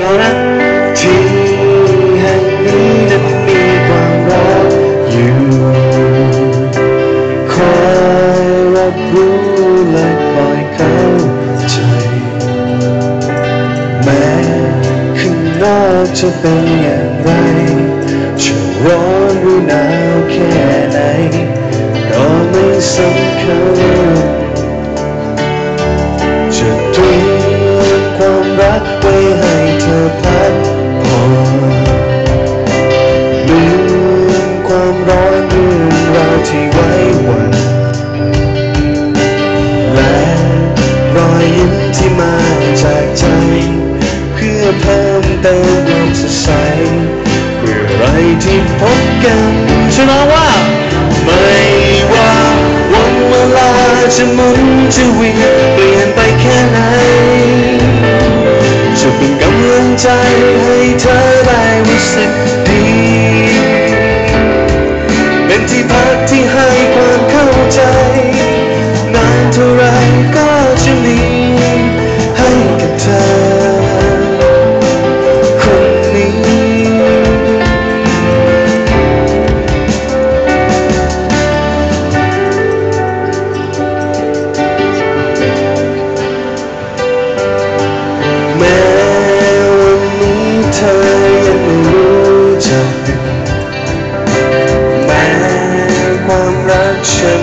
รอนะที่แห่งนี้นั้นมีความรักอยู่คอยรับรู้และคอยเข้าใจ แม้ข้างนอกจะเป็นอย่างไรจะร้อนหรือหนาวแค่ไหนก็ไม่สำคัญ ยิ้มที่มาจากใจ เพื่อเพิ่มเติมความสดใสเพื่ออะไรที่พบกันฉันว่า ไม่ว่าวันเวลาจะหมุนจะวิ่งเปลี่ยนไปแค่ไหนจะเป็นกำลังใจให้เธอ รั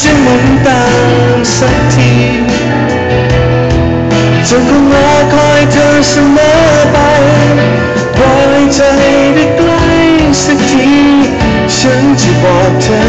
จะเหมือนตามสักทีจะคงรอคอยเธอเสมอไปปล่อยใจได้ใกล้สักที ฉันจะบอกเธอ